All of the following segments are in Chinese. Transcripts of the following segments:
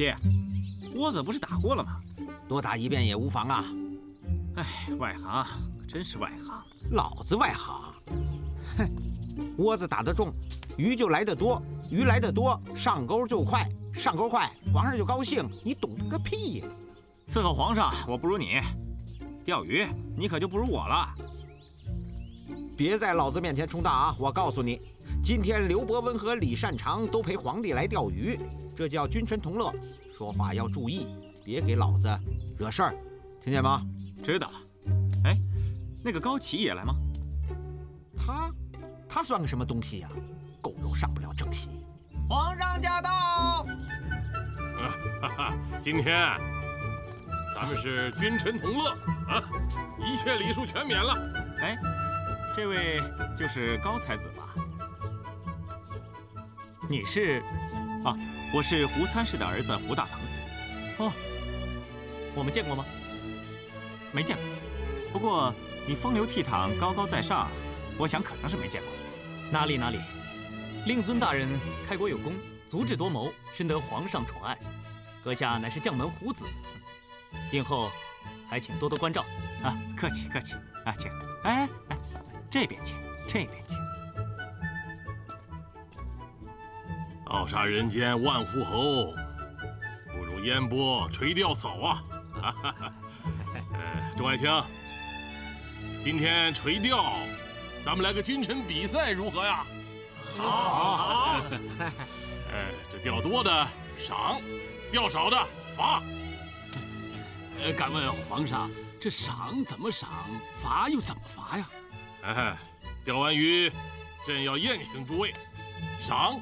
爹，窝子不是打过了吗？多打一遍也无妨啊。哎，外行，真是外行。老子外行。哼，窝子打得重，鱼就来得多，鱼来得多，上钩就快，上钩快，皇上就高兴。你懂个屁呀！伺候皇上，我不如你；钓鱼，你可就不如我了。别在老子面前充大啊！我告诉你，今天刘伯温和李善长都陪皇帝来钓鱼，这叫君臣同乐。说话要注意，别给老子惹事儿，听见吗？知道了。哎，那个高启也来吗？他，他算个什么东西呀？狗肉上不了正席。皇上驾到！哈哈，今天咱们是君臣同乐啊，一切礼数全免了。哎，这位就是高才子吧？你是？啊，我是胡参事的儿子胡大鹏。哦，我们见过吗？没见过。不过你风流倜傥，高高在上，我想可能是没见过。哪里哪里，令尊大人开国有功，足智多谋，深得皇上宠爱。阁下乃是将门虎子，今后还请多多关照。啊，客气客气。啊，请。哎哎，这边请，这边请。傲杀人间万户侯，不如烟波垂钓叟啊！呃，众爱卿，今天垂钓，咱们来个君臣比赛如何呀？好，好，好。呃，这钓多的赏，钓少的罚。呃，敢问皇上，这赏怎么赏，罚又怎么罚呀？哎，钓完鱼，朕要宴请诸位，赏。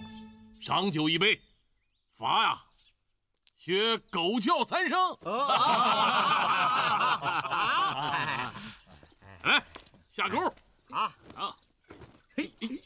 赏酒一杯，罚呀，学狗叫三声。来，下钩。啊。啊，嘿，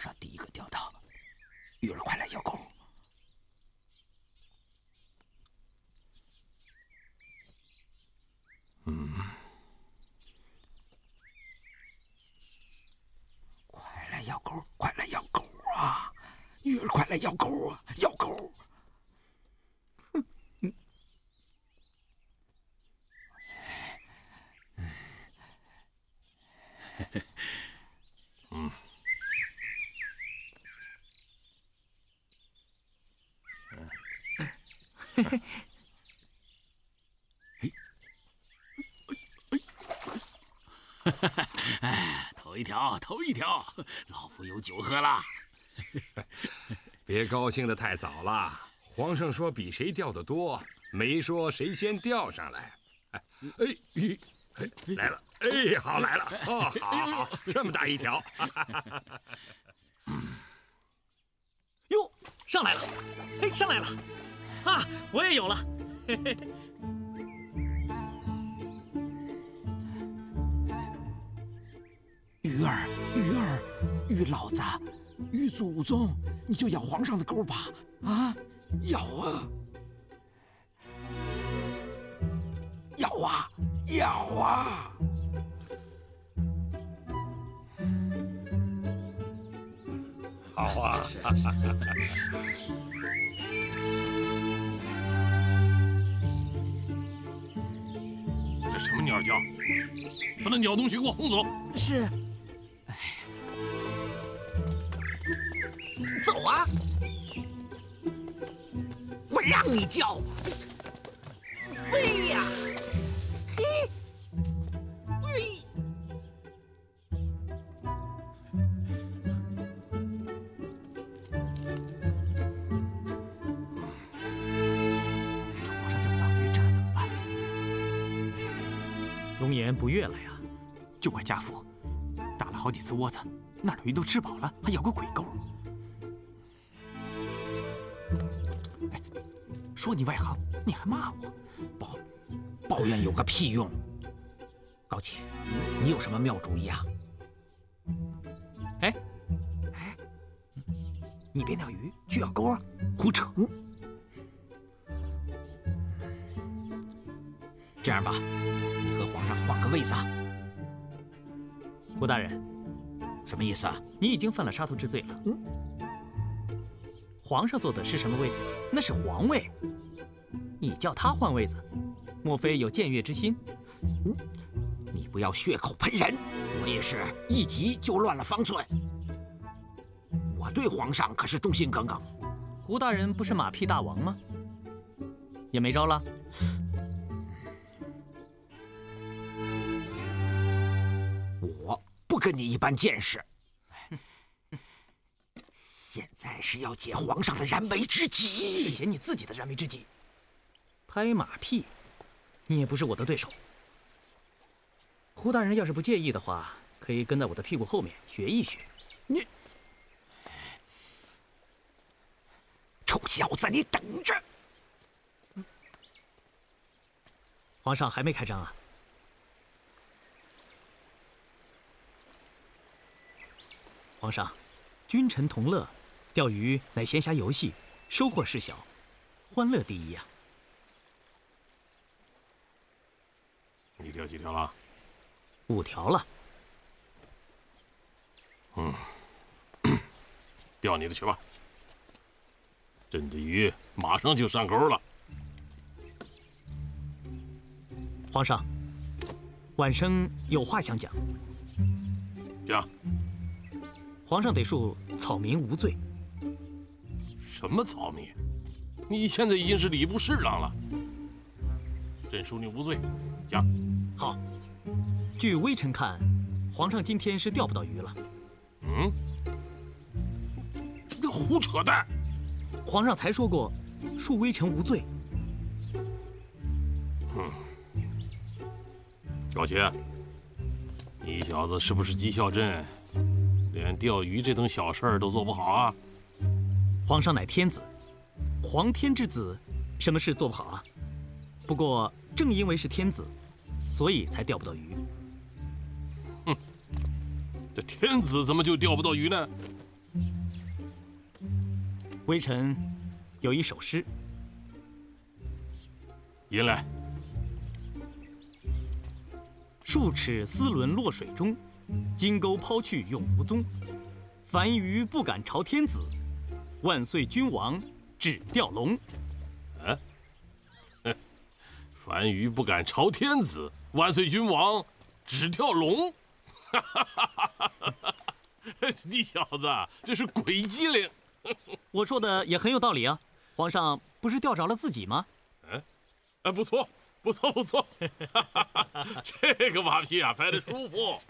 上第一个钓到，鱼儿快来咬钩！嗯，快来咬钩，快来咬钩啊！鱼儿快来咬钩啊！咬嗯，嘿嘿，哎，哎，哎，哎，头一条，头一条，老夫有酒喝了。别高兴得太早了，皇上说比谁钓得多，没说谁先钓上来。哎，哎，来了，哎，好来了，哦，好，好，这么大一条。哟，上来了，哎，上来了，啊，我也有了。鱼老子。于祖宗，你就咬皇上的钩吧！啊，咬啊，咬啊，咬啊！好啊！这什么鸟叫？把那鸟东西给我轰走！是。啊！我让你叫，飞呀！嘿，嘿！这皇上钓不到鱼，这可怎么办？龙颜不悦了呀！就怪家父，打了好几次窝子，那儿的鱼都吃饱了，还咬个鬼钩。说你外行，你还骂我？抱抱怨有个屁用！高启，你有什么妙主意啊？哎，哎你别钓鱼，去咬钩啊！胡扯！这样吧，你和皇上换个位子啊。胡大人，什么意思啊？你已经犯了杀头之罪了。嗯。皇上坐的是什么位子？那是皇位。你叫他换位子，莫非有僭越之心？你不要血口喷人，我也是一急就乱了方寸。我对皇上可是忠心耿耿。胡大人不是马屁大王吗？也没招了。我不跟你一般见识。是要解皇上的燃眉之急，解你自己的燃眉之急。拍马屁，你也不是我的对手。胡大人要是不介意的话，可以跟在我的屁股后面学一学。你，臭小子，你等着！皇上还没开张啊？皇上，君臣同乐，钓鱼乃闲暇游戏，收获事小，欢乐第一啊！你钓几条了？五条了。嗯，钓你的去吧。朕的鱼马上就上钩了。皇上，晚生有话想讲。讲。皇上得恕草民无罪。什么草民？你现在已经是礼部侍郎了。朕恕你无罪。讲。好。据微臣看，皇上今天是钓不到鱼了。嗯？你胡扯淡！皇上才说过，恕微臣无罪。嗯。高杰，你小子是不是讥笑朕？连钓鱼这等小事儿都做不好啊！皇上乃天子，皇天之子，什么事做不好啊？不过正因为是天子，所以才钓不到鱼。哼，这天子怎么就钓不到鱼呢？微臣有一首诗，吟来。数尺丝纶落水中。金钩抛去永无踪，凡鱼不敢朝天子，万岁君王只钓龙。啊，凡鱼不敢朝天子，万岁君王只钓龙。哈哈哈哈哈！你小子这是鬼机灵。我说的也很有道理啊，皇上不是钓着了自己吗？嗯，啊，不错，不错，不错。这个马屁啊，拍得舒服。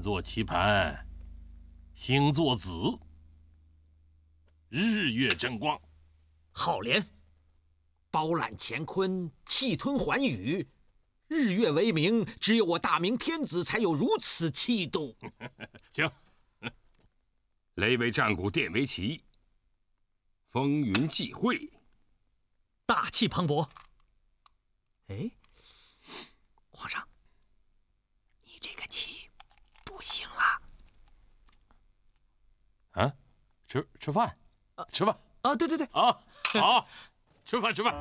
天作棋盘，星作子，日月争光，好联。包揽乾坤，气吞寰宇，日月为名，只有我大明天子才有如此气度。行。雷为战鼓，电为旗，风云际会，大气磅礴。哎，皇上，你这个棋不行了。啊，吃吃饭，吃饭啊！对对对，啊，好，吃饭吃饭。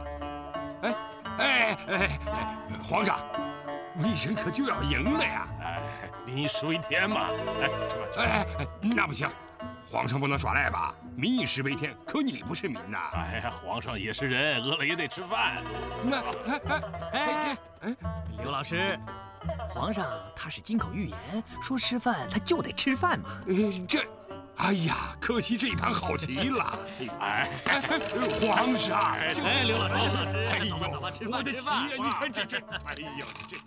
哎哎哎，皇上，微臣可就要赢了呀！哎，民以食为天嘛。哎，吃饭吃饭。哎哎，那不行。皇上不能耍赖吧？民以食为天，可你不是民呐！哎呀，皇上也是人，饿了也得吃饭。那哎哎哎哎，刘老师，皇上他是金口玉言，说吃饭他就得吃饭嘛。这，哎呀，可惜这一盘好棋了。哎哎，皇上，哎，刘老师，刘老师，哎呦，我的棋呀，你看这这，哎呦，这。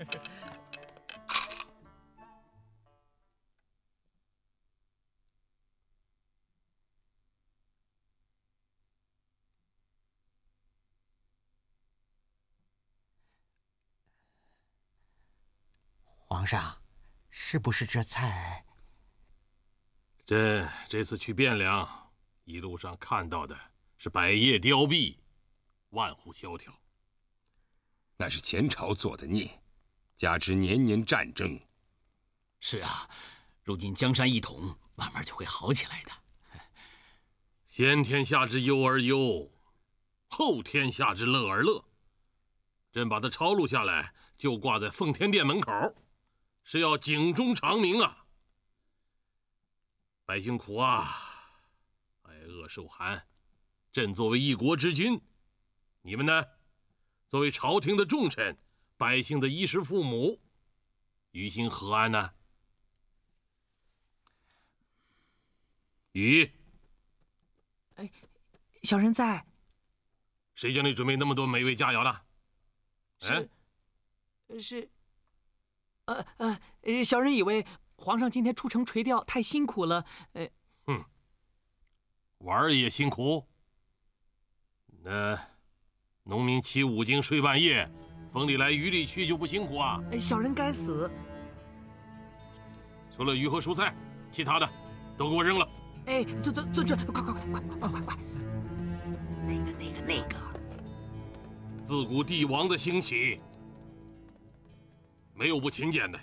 皇上，是不是这菜？朕这次去汴梁，一路上看到的是百业凋敝，万户萧条。那是前朝做的孽，加之年年战争。是啊，如今江山一统，慢慢就会好起来的。先天下之忧而忧，后天下之乐而乐。朕把它抄录下来，就挂在奉天殿门口，是要警钟长鸣啊！百姓苦啊，挨饿受寒。朕作为一国之君，你们呢？作为朝廷的重臣，百姓的衣食父母，于心何安呢？雨，哎，小人在。谁叫你准备那么多美味佳肴的？是，是，呃呃，小人以为皇上今天出城垂钓太辛苦了，呃，哼，玩也辛苦。那农民起五更睡半夜，风里来雨里去就不辛苦啊？小人该死。除了鱼和蔬菜，其他的都给我扔了。哎，尊尊尊尊，快快快快快快快快！那个那个那个。自古帝王的兴起，没有不勤俭的，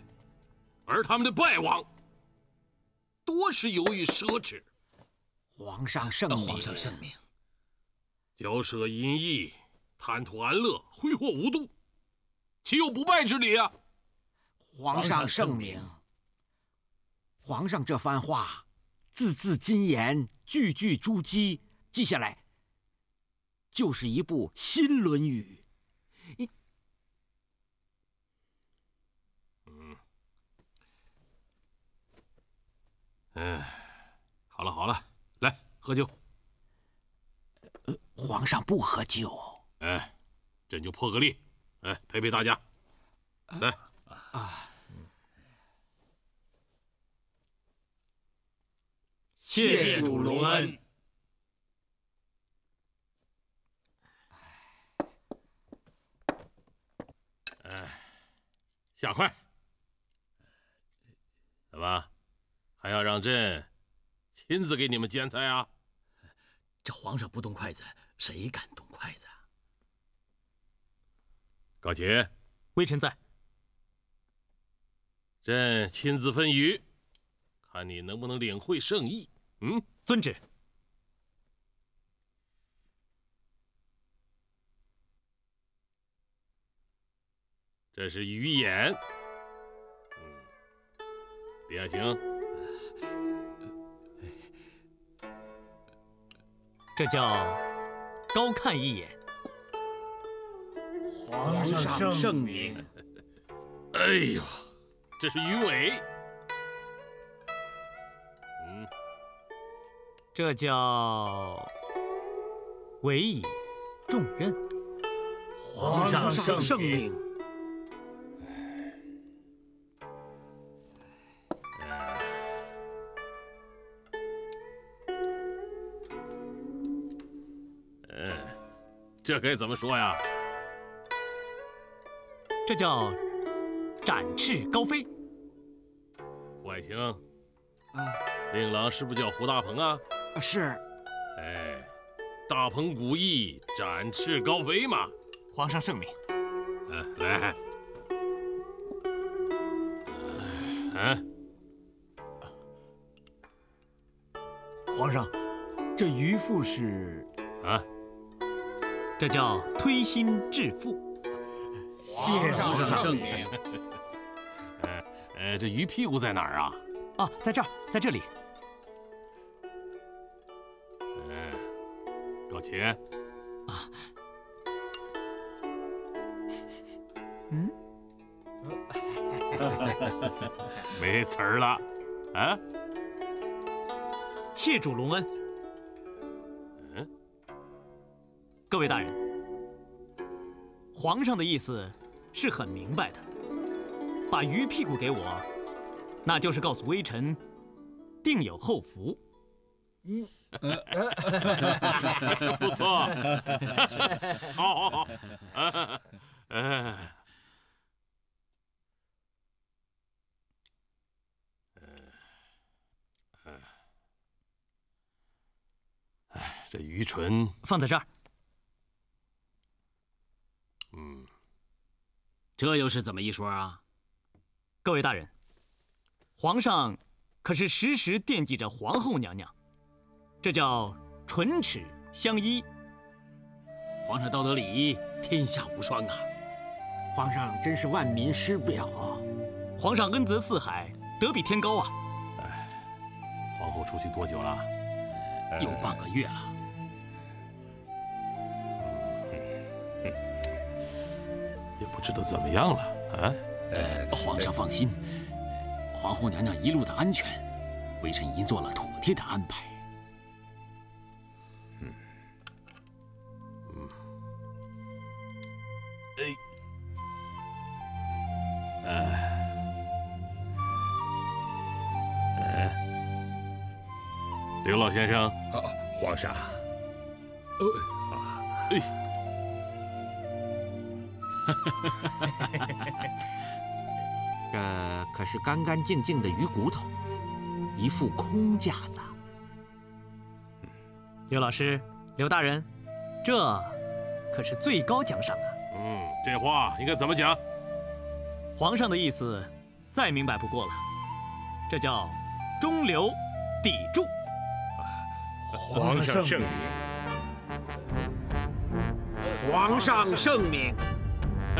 而他们的败亡，多是由于奢侈。皇上圣明，皇上圣明。骄奢淫逸，贪图安乐，挥霍无度，岂有不败之理啊？皇上圣明。皇上这番话，字字金言，句句珠玑，记下来。就是一部新《论语》。嗯，好了好了，来喝酒。皇上不喝酒。哎，朕就破个例，哎，陪陪大家。来啊！谢主隆恩。下筷，怎么还要让朕亲自给你们煎菜啊？这皇上不动筷子，谁敢动筷子啊？高杰，微臣在。朕亲自分鱼，看你能不能领会圣意。嗯，遵旨。这是鱼眼，嗯，李爱卿，这叫高看一眼。皇上圣明。哎呦，这是鱼尾，嗯，这叫委以重任。皇上圣明。这该怎么说呀？这叫展翅高飞。胡爱卿，啊，令郎是不是叫胡大鹏啊？是。哎，大鹏古意，展翅高飞嘛。皇上圣明。嗯，来。嗯。皇上，这渔夫是？啊。这叫推心置腹。谢皇上圣明。呃呃，这鱼屁股在哪儿啊？啊，在这儿，在这里。嗯，高琴。啊。嗯。没词儿了，啊？谢主隆恩。各位大人。皇上的意思是很明白的。把鱼屁股给我那就是告诉微臣定有后福。不错。好好好。这鱼唇放在这儿。这又是怎么一说啊？各位大人，皇上可是时时惦记着皇后娘娘，这叫唇齿相依。皇上道德礼仪天下无双啊！皇上真是万民师表啊！皇上恩泽四海，德比天高啊！皇后出去多久了？有半个月了。不知道怎么样了啊。呃，皇上放心，皇后娘娘一路的安全，微臣已经做了妥帖的安排。嗯。嗯，哎，哎，哎，刘老先生，啊，皇上，这可是干干净净的鱼骨头，一副空架子。刘老师，刘大人，这可是最高奖赏啊！嗯，这话应该怎么讲？皇上的意思再明白不过了，这叫中流砥柱。皇上圣明，皇上圣明。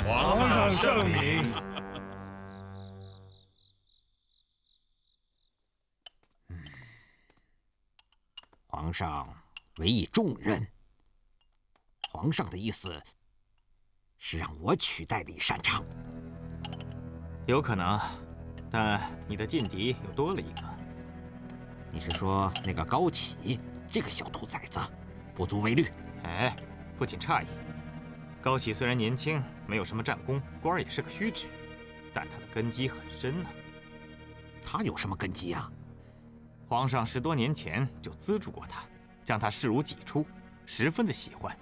皇上圣明。皇上委以重任。皇上的意思是让我取代李善长。有可能，但你的劲敌又多了一个。你是说那个高启这个小兔崽子不足为虑？哎，父亲诧异。高启虽然年轻，没有什么战功，官儿也是个虚职，但他的根基很深呢。他有什么根基啊？皇上十多年前就资助过他，将他视如己出，十分的喜欢。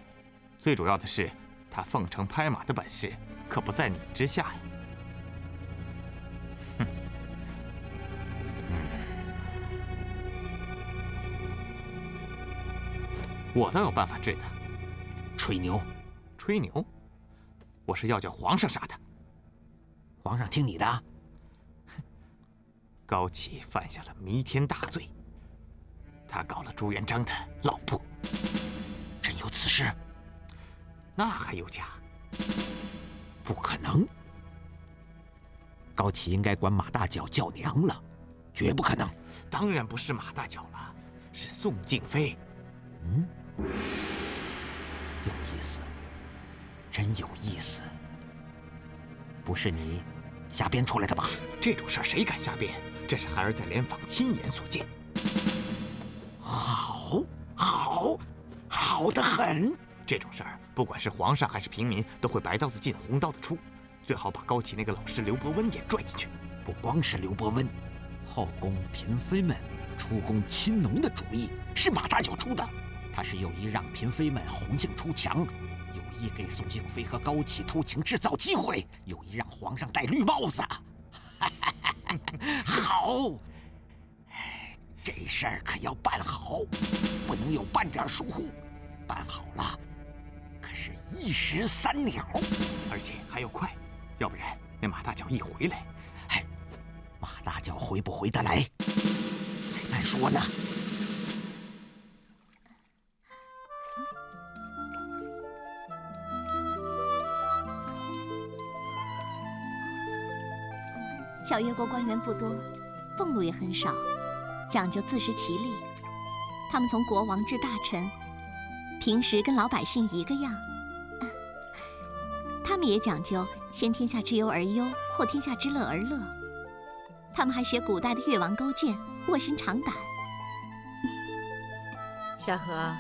最主要的是，他奉承拍马的本事可不在你之下呀。哼，我倒有办法治他。吹牛，吹牛！我是要叫皇上杀他。皇上听你的。高启犯下了弥天大罪，他搞了朱元璋的老婆。真有此事？那还有假？不可能！高启应该管马大脚叫娘了，绝不可能。当然不是马大脚了，是宋静妃。嗯，真有意思。不是你瞎编出来的吧？这种事儿谁敢瞎编？这是孩儿在莲坊亲眼所见。好，好，好的很。这种事儿，不管是皇上还是平民，都会白刀子进红刀子出。最好把高启那个老师刘伯温也拽进去。不光是刘伯温，后宫嫔妃们出宫亲农的主意是马大脚出的。他是有意让嫔妃们红杏出墙，有意给宋静妃和高启偷情制造机会，有意让皇上戴绿帽子。好，这事儿可要办好，不能有半点疏忽。办好了，可是一石三鸟，而且还要快，要不然那马大脚一回来，哎，马大脚回不回得来，还难说呢。小越国官员不多，俸禄也很少，讲究自食其力。他们从国王至大臣，平时跟老百姓一个样。他们也讲究先天下之忧而忧，后天下之乐而乐。他们还学古代的越王勾践，卧薪尝胆。夏荷，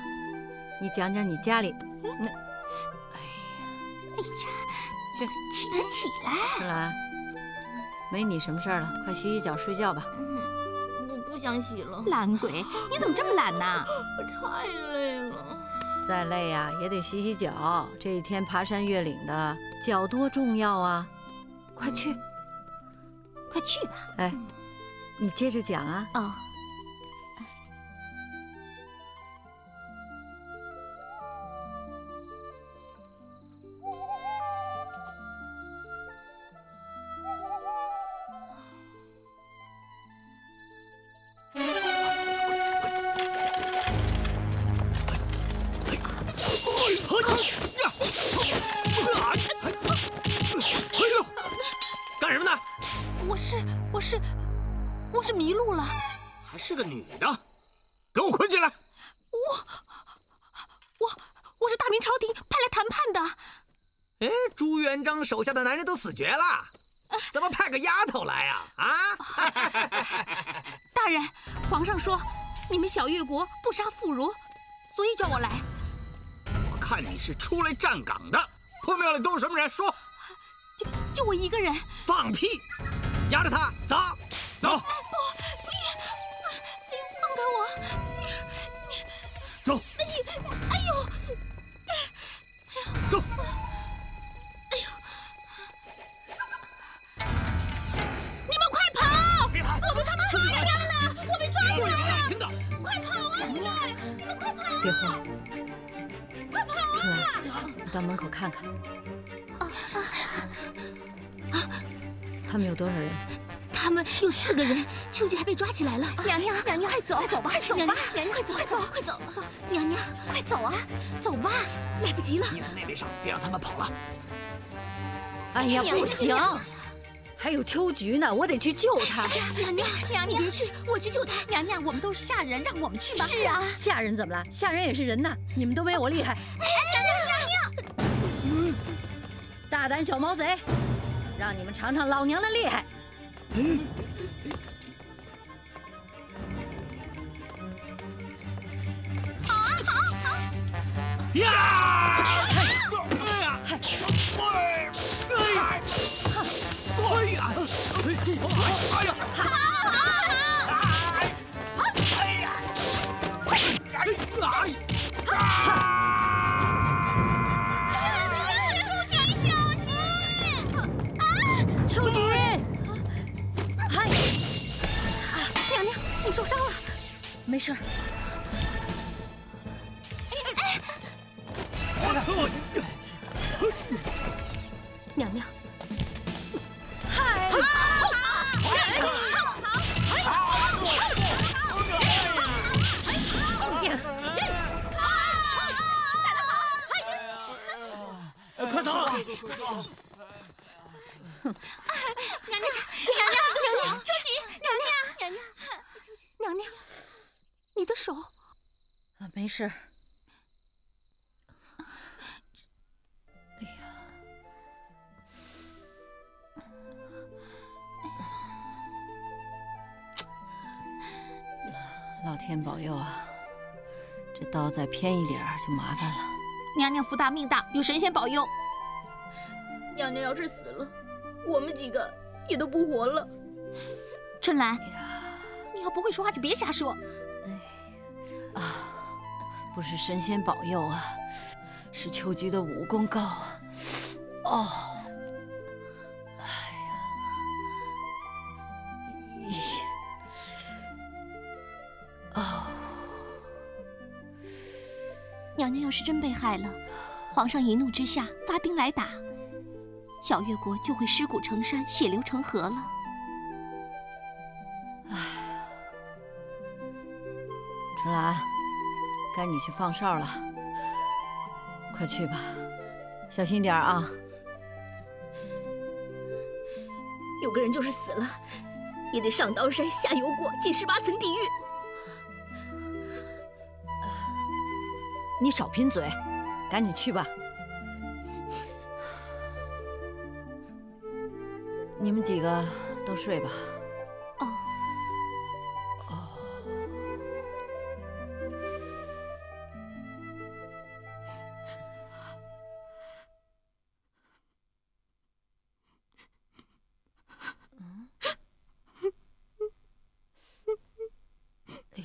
你讲讲你家里那……哎呀，哎呀，去起来起来！春兰，没你什么事儿了，快洗洗脚睡觉吧。嗯，我不想洗了。懒鬼，你怎么这么懒呢？我太累了。再累呀，也得洗洗脚。这一天爬山越岭的，脚多重要啊！快去，快去吧。哎，你接着讲啊。哦。朱元璋手下的男人都死绝了，怎么派个丫头来呀？啊！大人，皇上说你们小越国不杀妇孺，所以叫我来。我看你是出来站岗的，破庙里都是什么人？说。就就我一个人。放屁！押着他走，走。快走吧，快走吧，娘娘，快走，快走，快走，走，娘娘，快走啊，走吧，来不及了。你从那边上，别让他们跑了。哎呀，不行，还有秋菊呢，我得去救她。娘娘，娘娘，别去，我去救她。娘娘，我们都是下人，让我们去吧。是啊，下人怎么了？下人也是人呐，你们都没我厉害。哎，娘娘，娘娘，大胆小毛贼！让你们尝尝老娘的厉害！好没事儿。就麻烦了。娘娘福大命大，有神仙保佑。娘娘要是死了，我们几个也都不活了。春兰，你要不会说话就别瞎说。哎啊，不是神仙保佑啊，是秋菊的武功高啊。哦，娘娘要是真被害了，皇上一怒之下发兵来打，小越国就会尸骨成山，血流成河了。春兰，该你去放哨了，快去吧，小心点啊！有个人就是死了，也得上刀山下油锅，进十八层地狱。你少贫嘴，赶紧去吧。你们几个都睡吧。哦。哦。哎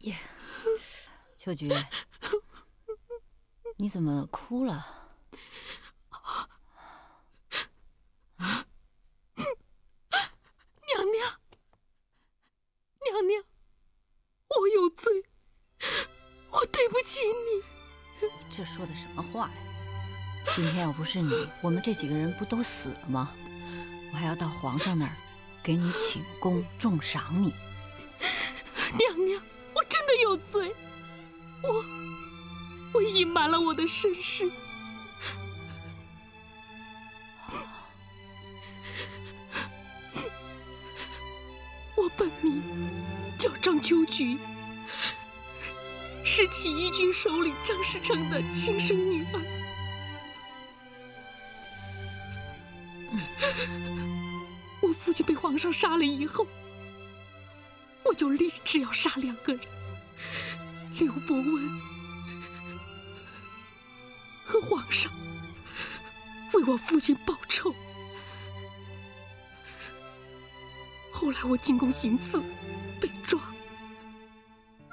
呀，秋菊，你怎么哭了？娘娘，娘娘，我有罪，我对不起你。你这说的什么话呀？今天要不是你，我们这几个人不都死了吗？我还要到皇上那儿给你请功，重赏你。娘娘，我真的有罪，我我隐瞒了我的身世。我本名叫张秋菊，是起义军首领张士诚的亲生女儿。我父亲被皇上杀了以后，我就立志要杀两个人：刘伯温我父亲报仇。后来我进宫行刺，被抓，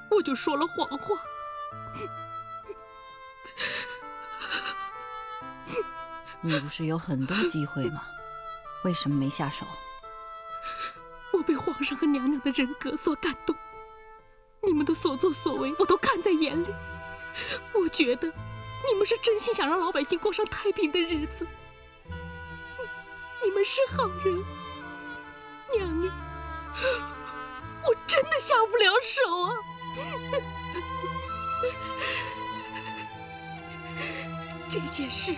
我就说了谎话。你不是有很多机会吗？为什么没下手？我被皇上和娘娘的人格所感动，你们的所作所为我都看在眼里。我觉得你们是真心想让老百姓过上太平的日子，你们是好人。娘娘，我真的下不了手啊！这件事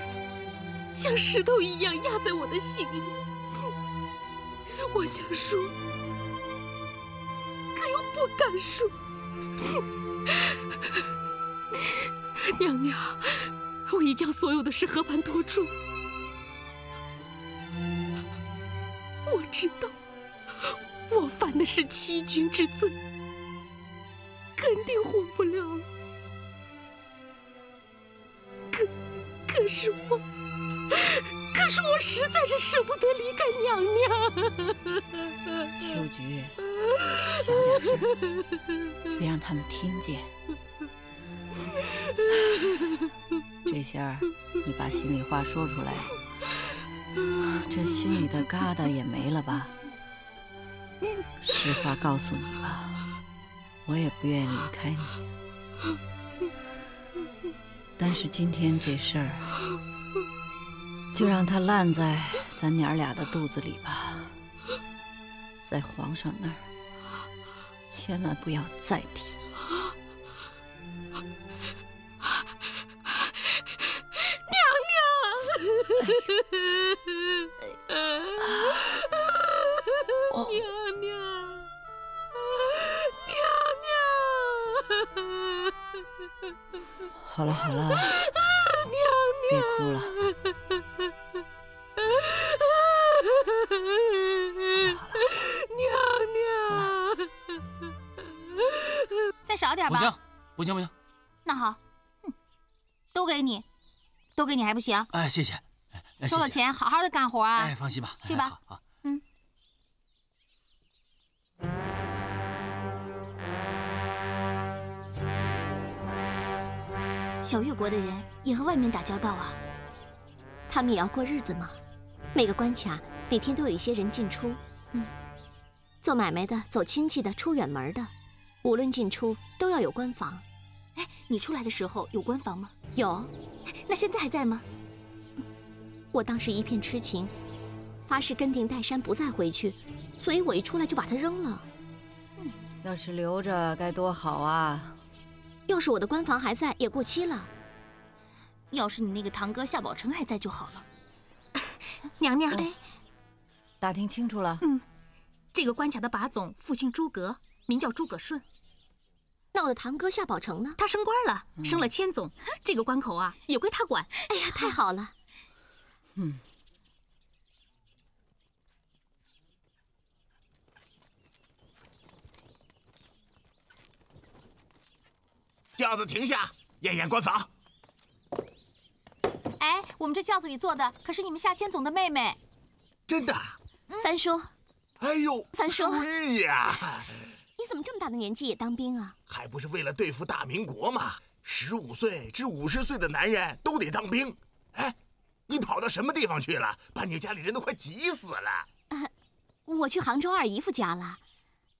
像石头一样压在我的心里，我想说，可又不敢说。娘娘，我已将所有的事和盘托出，知道。我犯的是欺君之罪，肯定活不了了。可可是我，可是我实在是舍不得离开娘娘。秋菊，小点声，别让他们听见。这下你把心里话说出来，这心里的疙瘩也没了吧？实话告诉你吧，我也不愿意离开你。但是今天这事儿，就让它烂在咱娘俩的肚子里吧，在皇上那儿，千万不要再提。好了好了，别哭了。娘娘，再少点吧。不行，不行，不行。那好，都给你，都给你还不行？哎，谢谢。收了钱，好好的干活啊。哎，放心吧。去吧。嗯。小越国的人也和外面打交道啊，他们也要过日子嘛。每个关卡每天都有一些人进出，嗯，做买卖的、走亲戚的、出远门的，无论进出都要有关防。哎，你出来的时候有关防吗？有。那现在还在吗？我当时一片痴情，发誓跟定戴山不再回去，所以我一出来就把它扔了。嗯，要是留着该多好啊！要是我的官房还在，也过期了。要是你那个堂哥夏宝成还在就好了。娘娘，哎，打听清楚了。嗯，这个关卡的把总父姓诸葛，名叫诸葛顺。那我的堂哥夏宝成呢？他升官了，升了千总，这个关口啊也归他管。哎呀，太好了。嗯。轿子停下，验验官房。哎，我们这轿子里坐的可是你们夏千总的妹妹。真的？三叔。哎呦，三叔。是呀。你怎么这么大的年纪也当兵啊？还不是为了对付大明国嘛！十五岁至五十岁的男人都得当兵。哎，你跑到什么地方去了？把你家里人都快急死了。啊，我去杭州二姨夫家了。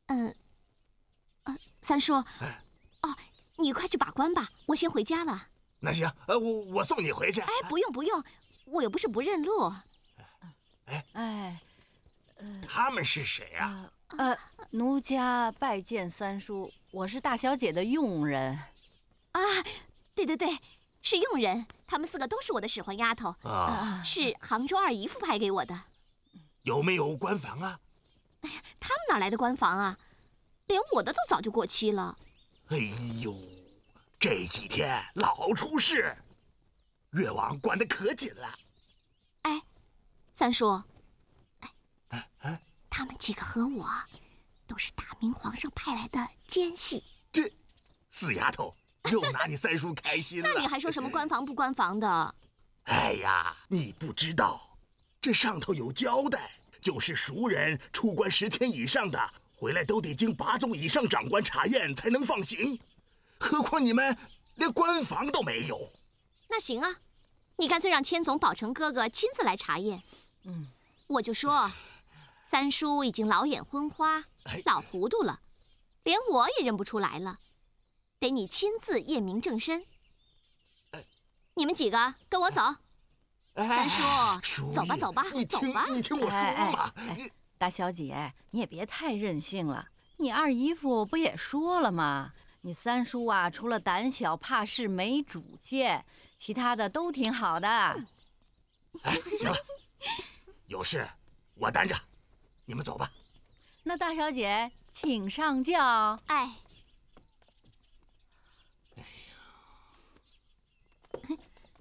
嗯，呃，三叔。哦。你快去把关吧，我先回家了。那行，呃，我我送你回去。哎，不用不用，我又不是不认路。哎哎，他们是谁啊？呃，奴家拜见三叔，我是大小姐的佣人。啊，对对对，是佣人，他们四个都是我的使唤丫头啊，是杭州二姨夫派给我的。有没有官房啊？哎呀，他们哪来的官房啊？连我的都早就过期了。哎呦，这几天老出事，越王管得可紧了。哎，三叔，哎，他们几个和我都是大明皇上派来的奸细。这死丫头又拿你三叔开心了。那你还说什么官房不官房的？哎呀，你不知道，这上头有交代，就是熟人出关十天以上的。回来都得经八总以上长官查验才能放行，何况你们连官房都没有。那行啊，你干脆让千总、宝成哥哥亲自来查验。嗯，我就说，三叔已经老眼昏花、老糊涂了，连我也认不出来了，得你亲自验明正身。你们几个跟我走。三叔，走吧走吧，走吧。你听我说嘛。大小姐，你也别太任性了。你二姨夫不也说了吗？你三叔啊，除了胆小怕事、没主见，其他的都挺好的。哎，行了，有事我担着，你们走吧。那大小姐，请上轿。哎。哎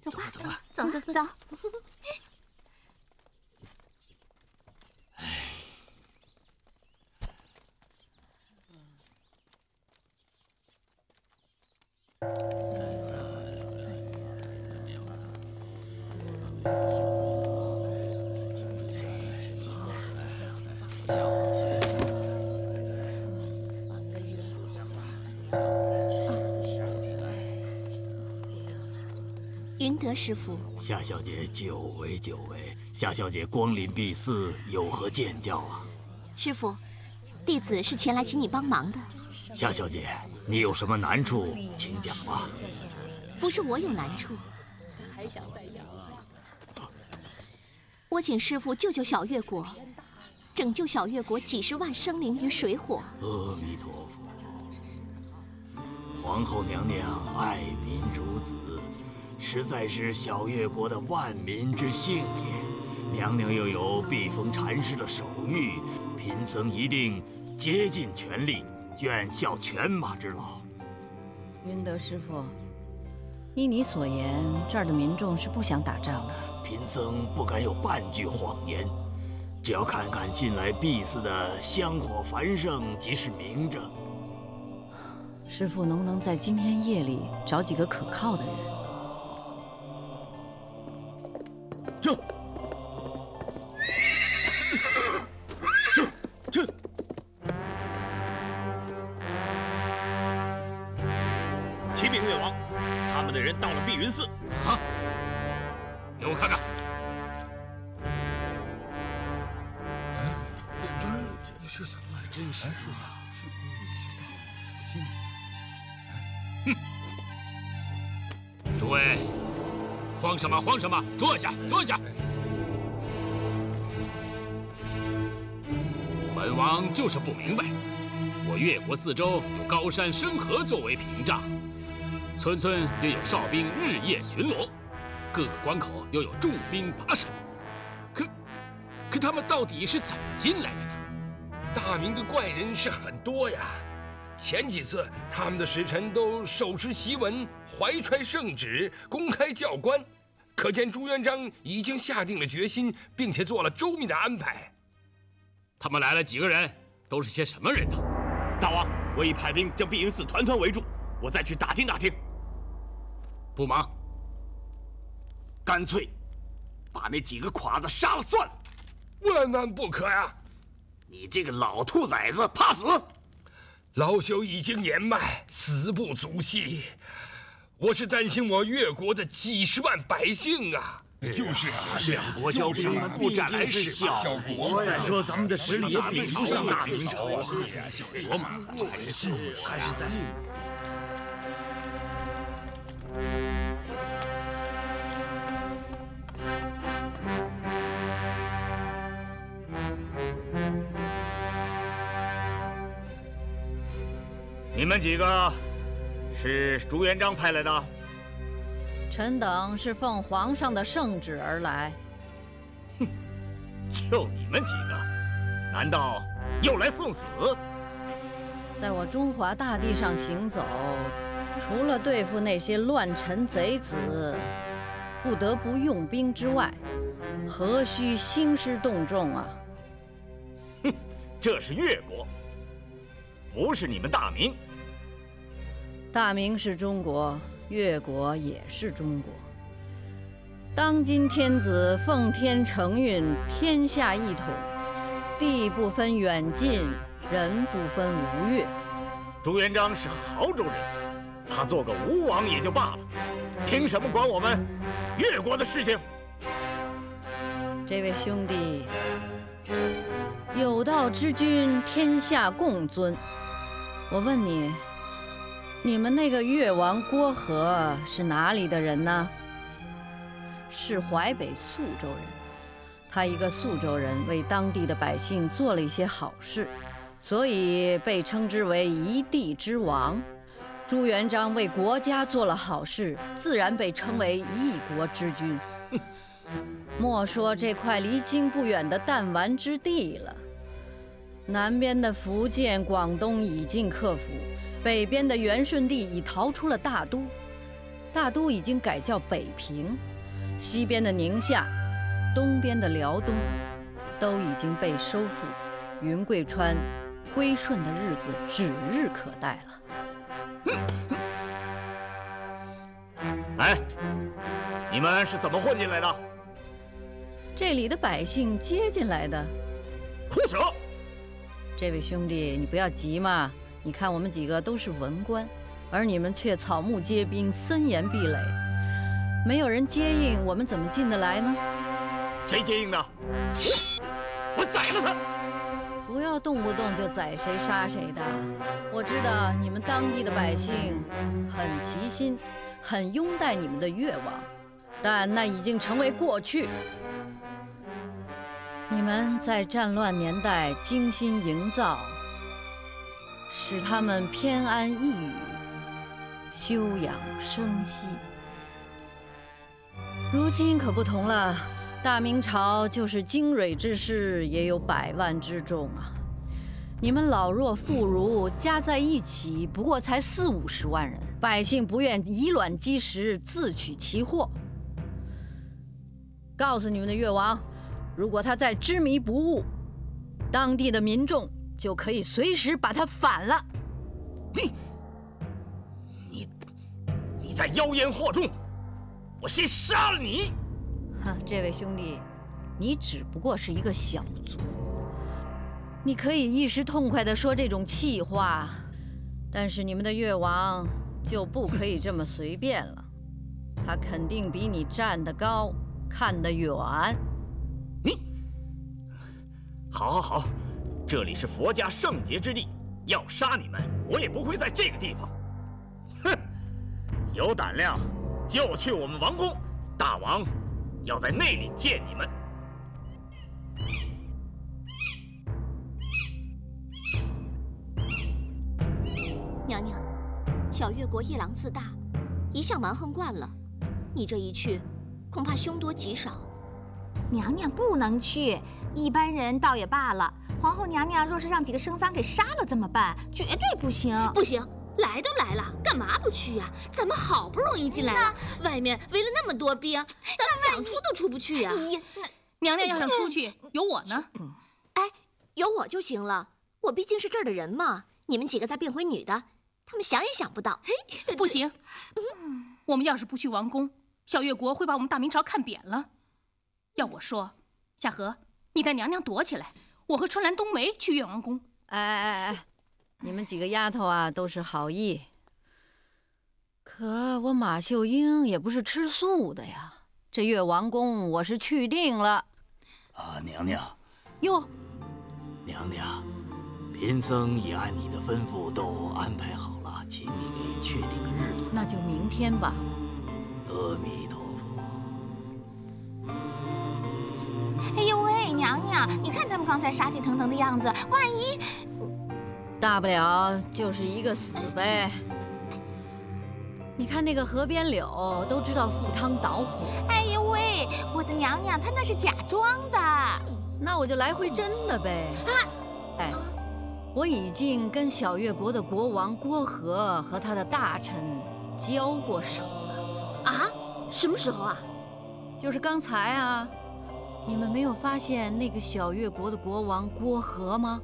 走吧，走吧，走走走。哎。云德师傅，夏小姐久违久违，夏小姐光临敝寺，有何见教啊？师傅，弟子是前来请你帮忙的。夏小姐，你有什么难处，请讲吧。不是我有难处，还想再要。我请师傅救救小月国，拯救小月国几十万生灵于水火。阿弥陀佛。皇后娘娘爱民如子，实在是小越国的万民之幸也。娘娘又有避风禅师的手谕，贫僧一定竭尽全力。愿效犬马之劳。云德师傅，依你所言，这儿的民众是不想打仗的。贫僧不敢有半句谎言，只要看看近来敝寺的香火繁盛，即是明证。师傅，能不能在今天夜里找几个可靠的人？慌什么？慌什么？坐下，坐下。本王就是不明白，我越国四周有高山深河作为屏障。村村又有哨兵日夜巡逻，各个关口又有重兵把守，可可他们到底是怎么进来的呢？大明的怪人是很多呀，前几次他们的使臣都手持檄文，怀揣圣旨，公开教官，可见朱元璋已经下定了决心，并且做了周密的安排。他们来了几个人？都是些什么人呢？大王，我已派兵将碧云寺团团围住，我再去打听打听。不忙，干脆把那几个侉子杀了算了。万万不可呀！你这个老兔崽子，怕死！老朽已经年迈，死不足惜。我是担心我越国的几十万百姓啊！就是啊，两国交兵，不战来是小国。再说咱们的实力也比不上大明朝啊！国嘛，还是还是在。你们几个是朱元璋派来的？臣等是奉皇上的圣旨而来。哼就你们几个，难道又来送死？在我中华大地上行走，除了对付那些乱臣贼子，不得不用兵之外，何须兴师动众啊？哼，这是越国，不是你们大明。大明是中国，越国也是中国。当今天子奉天承运，天下一统，地不分远近，人不分吴越。朱元璋是亳州人，他做个吴王也就罢了，凭什么管我们越国的事情？这位兄弟，有道之君，天下共尊。我问你。你们那个越王郭和是哪里的人呢？是淮北宿州人。他一个宿州人，为当地的百姓做了一些好事，所以被称之为一地之王。朱元璋为国家做了好事，自然被称为一国之君。莫说这块离京不远的弹丸之地了，南边的福建、广东已经克服。北边的元顺帝已逃出了大都，大都已经改叫北平；西边的宁夏，东边的辽东，都已经被收复，云贵川归顺的日子指日可待了。哎，你们是怎么混进来的？这里的百姓接进来的。胡扯！这位兄弟，你不要急嘛。你看，我们几个都是文官，而你们却草木皆兵，森严壁垒，没有人接应，我们怎么进得来呢？谁接应的？我宰了他！不要动不动就宰谁杀谁的。我知道你们当地的百姓很齐心，很拥戴你们的越王，但那已经成为过去。你们在战乱年代精心营造。使他们偏安一隅，休养生息。如今可不同了，大明朝就是精锐之师也有百万之众啊！你们老弱妇孺加在一起，不过才四五十万人，百姓不愿以卵击石，自取其祸。告诉你们的越王，如果他再执迷不悟，当地的民众。就可以随时把他反了。你，你，你在妖言惑众！我先杀了你！哈，这位兄弟，你只不过是一个小卒，你可以一时痛快的说这种气话，但是你们的越王就不可以这么随便了。他肯定比你站得高，看得远。你，好，好，好。这里是佛家圣洁之地，要杀你们，我也不会在这个地方。哼，有胆量就去我们王宫，大王要在那里见你们。娘娘，小越国夜郎自大，一向蛮横惯了，你这一去，恐怕凶多吉少。娘娘不能去，一般人倒也罢了。皇后娘娘若是让几个生番给杀了怎么办？绝对不行！不行，来都来了，干嘛不去呀？咱们好不容易进来了，外面围了那么多兵，咱们想出都出不去呀！娘娘要想出去，有我呢。哎，有我就行了，我毕竟是这儿的人嘛。你们几个再变回女的，他们想也想不到。嘿，不行，我们要是不去王宫，小越国会把我们大明朝看扁了。要我说，夏荷，你带娘娘躲起来。我和春兰、冬梅去越王宫。哎哎哎，你们几个丫头啊，都是好意。可我马秀英也不是吃素的呀。这越王宫我是去定了。啊，娘娘。哟，娘娘，贫僧已按你的吩咐都安排好了，请你给确定个日子。那就明天吧。阿弥陀你看他们刚才杀气腾腾的样子，万一……大不了就是一个死呗。你看那个河边柳都知道赴汤蹈火。哎呦喂，我的娘娘她那是假装的。那我就来回真的呗。哎，我已经跟小越国的国王郭和和他的大臣交过手了。啊？什么时候啊？就是刚才啊。你们没有发现那个小越国的国王郭和吗？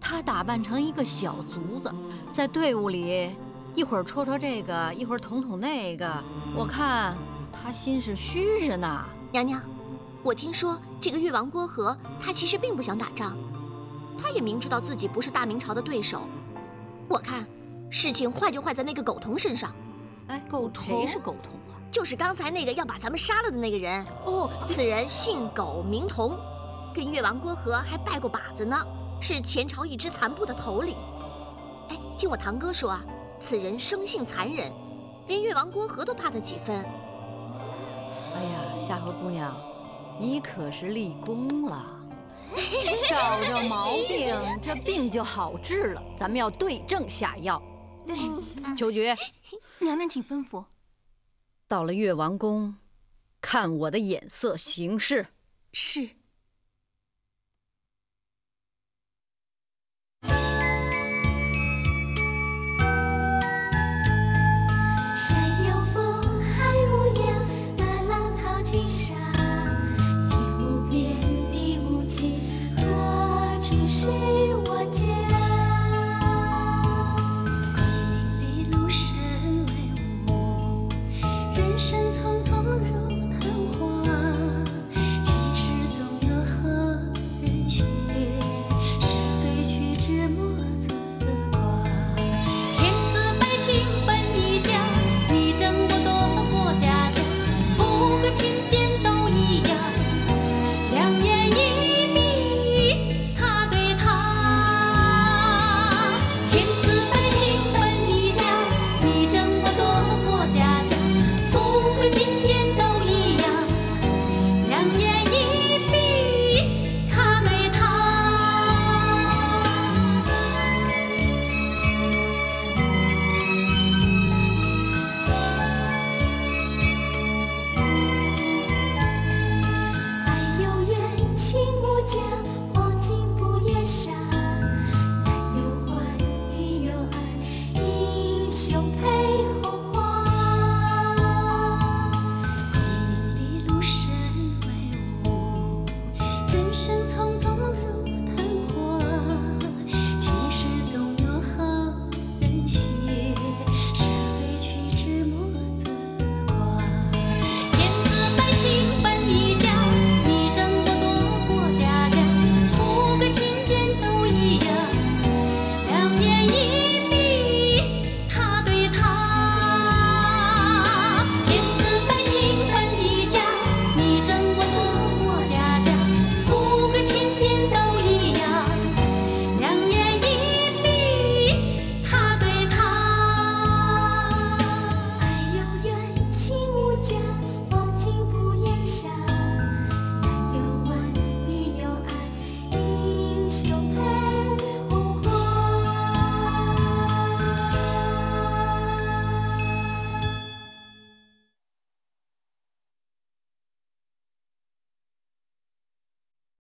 他打扮成一个小卒子，在队伍里一会儿戳戳这个，一会儿捅捅那个。我看他心是虚着呢。娘娘，我听说这个越王郭和，他其实并不想打仗，他也明知道自己不是大明朝的对手。我看事情坏就坏在那个狗童身上。哎，狗童？谁是狗童？就是刚才那个要把咱们杀了的那个人哦，此人姓苟名童，跟越王郭和还拜过把子呢，是前朝一支残部的头领。哎，听我堂哥说啊，此人生性残忍，连越王郭和都怕他几分。哎呀，夏荷姑娘，你可是立功了，找着毛病，这病就好治了。咱们要对症下药。对，秋菊，娘娘请吩咐。到了越王宫，看我的眼色行事。是。